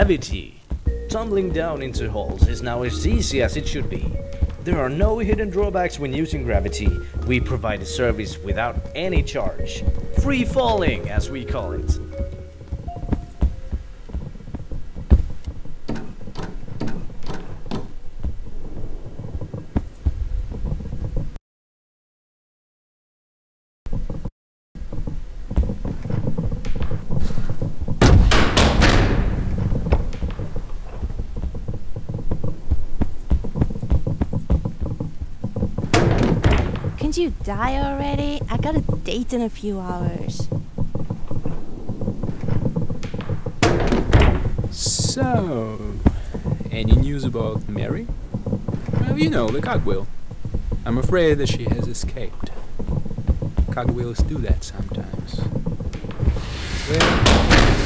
gravity. Tumbling down into holes is now as easy as it should be. There are no hidden drawbacks when using gravity. We provide a service without any charge. Free falling, as we call it. You die already? I got a date in a few hours. So, any news about Mary? Well, you know, the cogwheel. I'm afraid that she has escaped. Cogwheels do that sometimes. Well,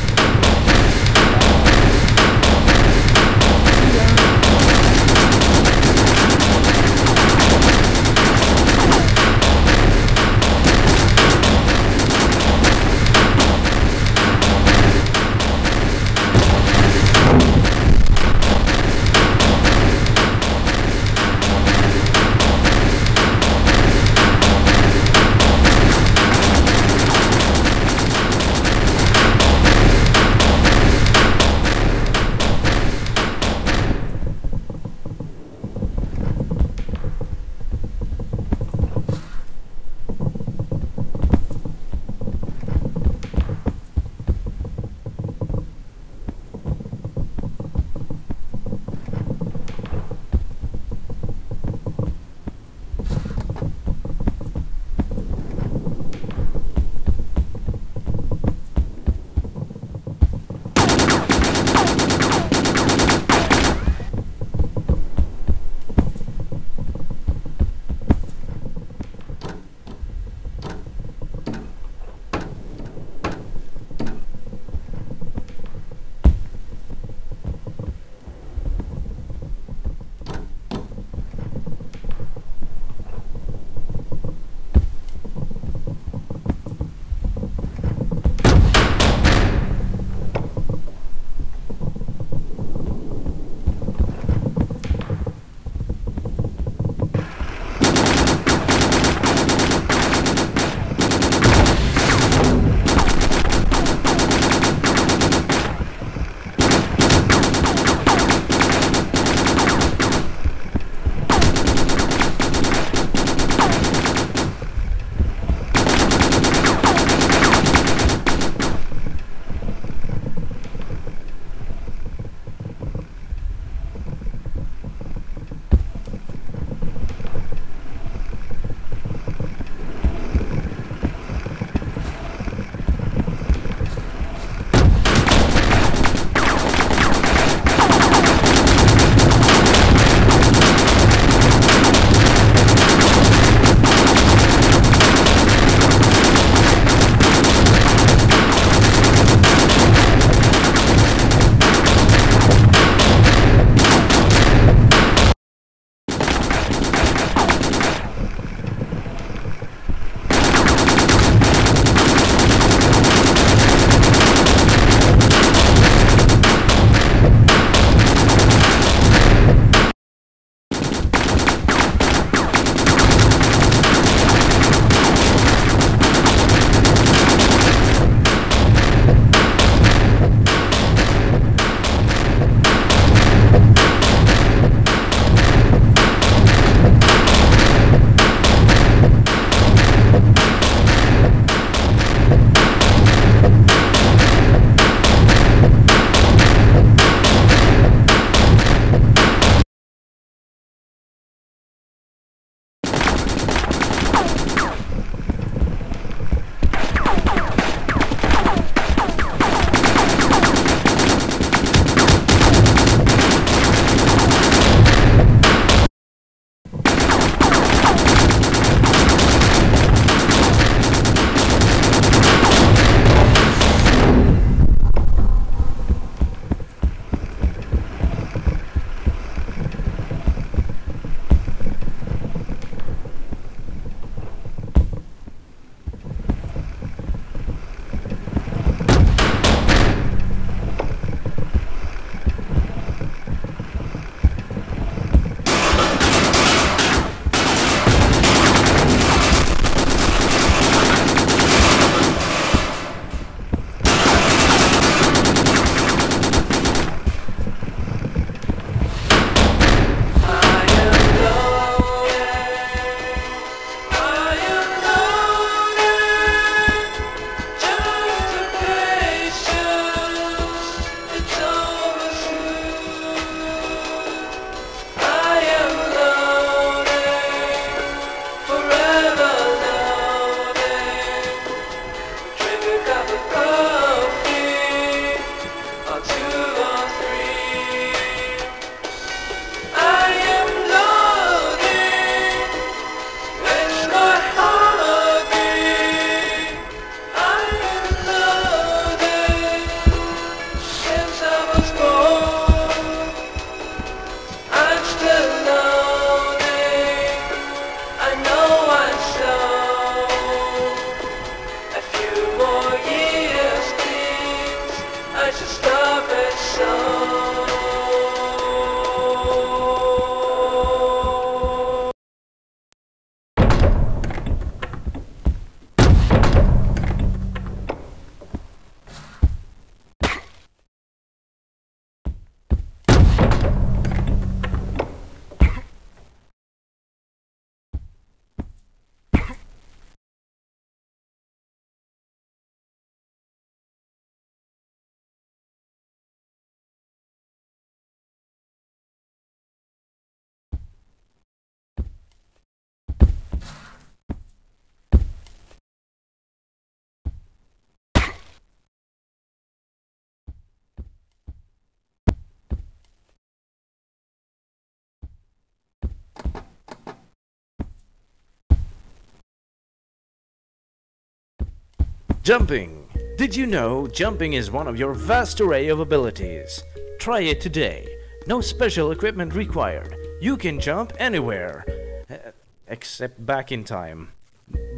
Jumping. Did you know jumping is one of your vast array of abilities? Try it today. No special equipment required. You can jump anywhere. Uh, except back in time.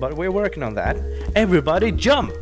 But we're working on that. Everybody jump!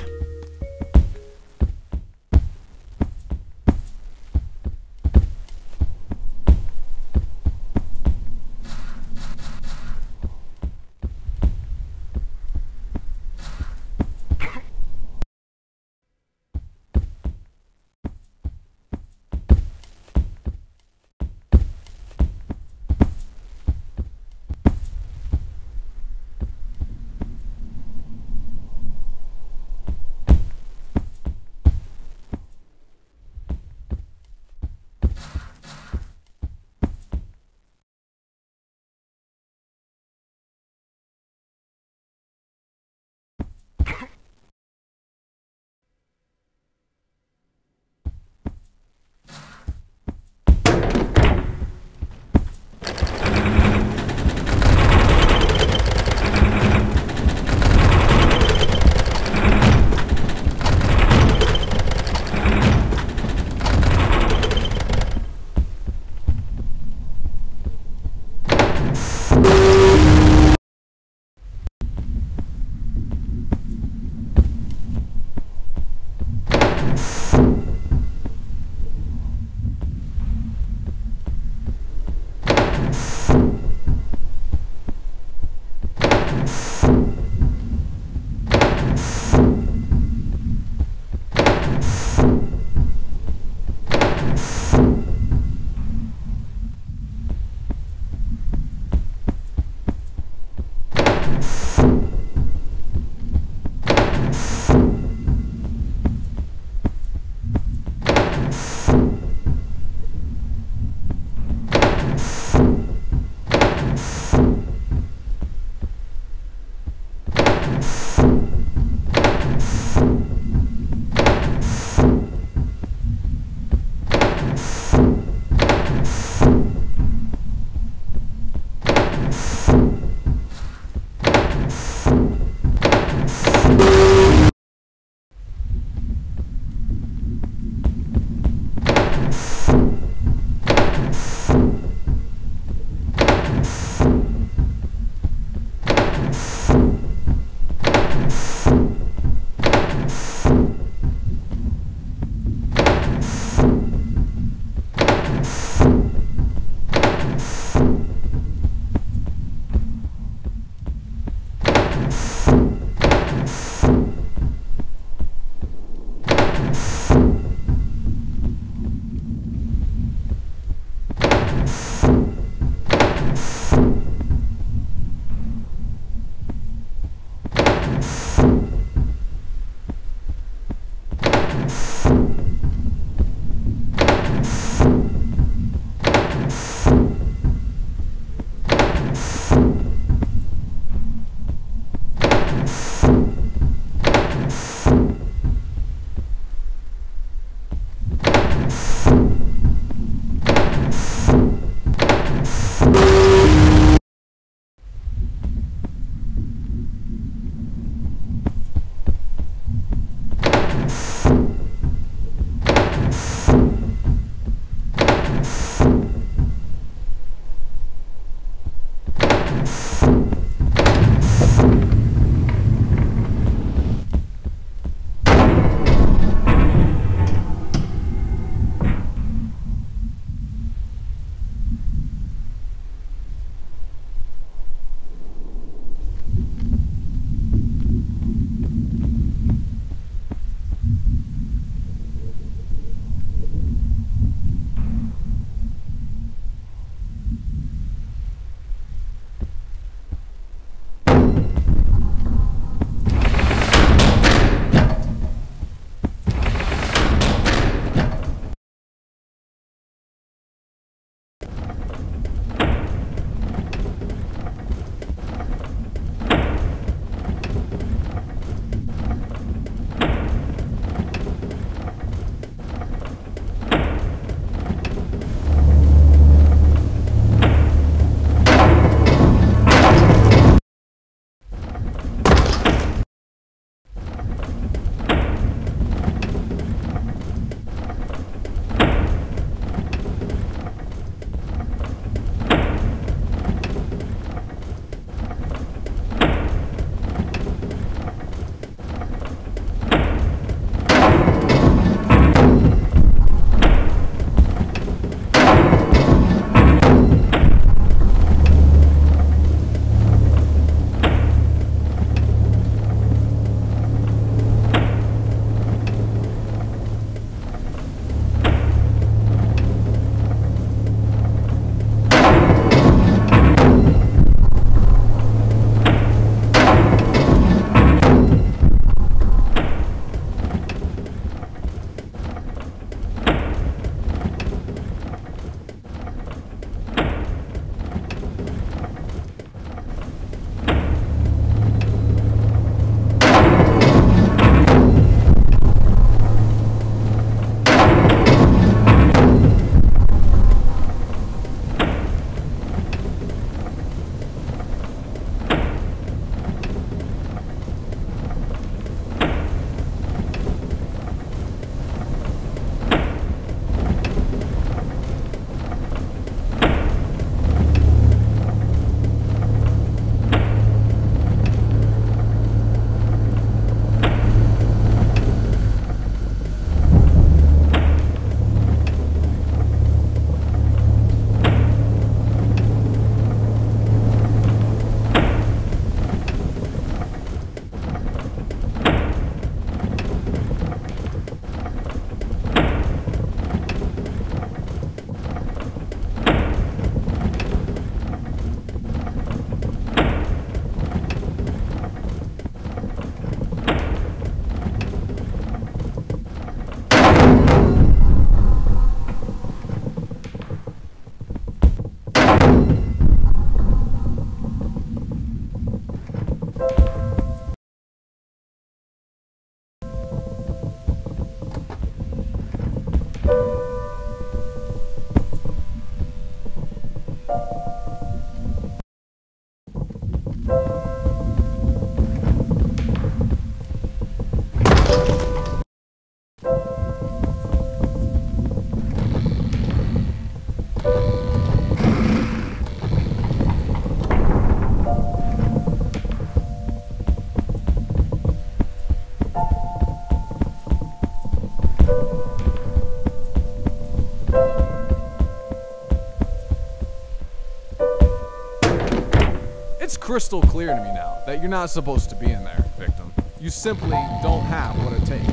Crystal clear to me now that you're not supposed to be in there, victim. You simply don't have what it takes.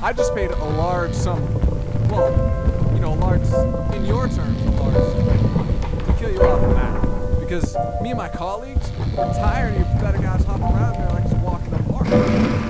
I just paid a large sum, well, you know, large, in your terms, a large sum to kill you off the map. Because me and my colleagues are tired of you pathetic guys hopping around there like just walking the park.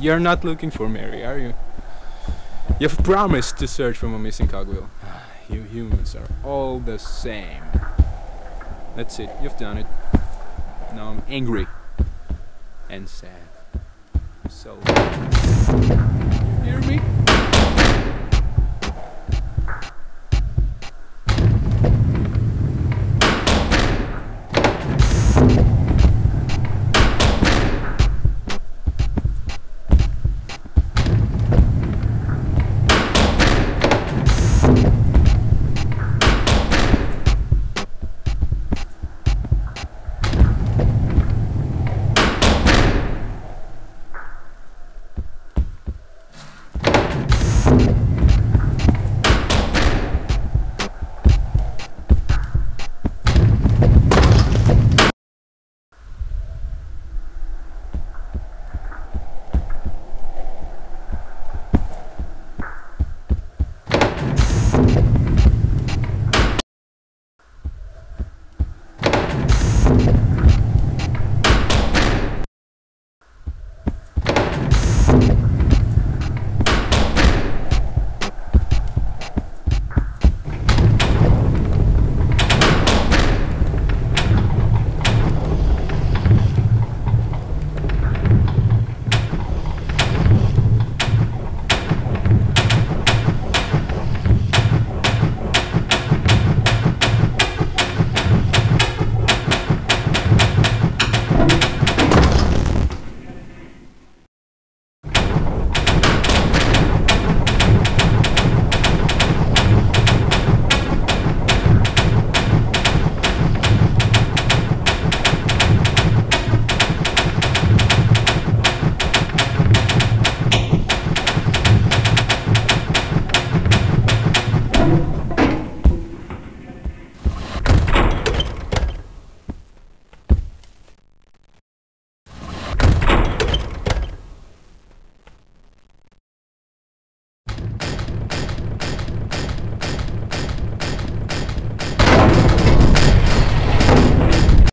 You're not looking for Mary, are you? You've promised to search for a missing cogwheel. You humans are all the same. That's it, you've done it. Now I'm angry and sad. So, you hear me?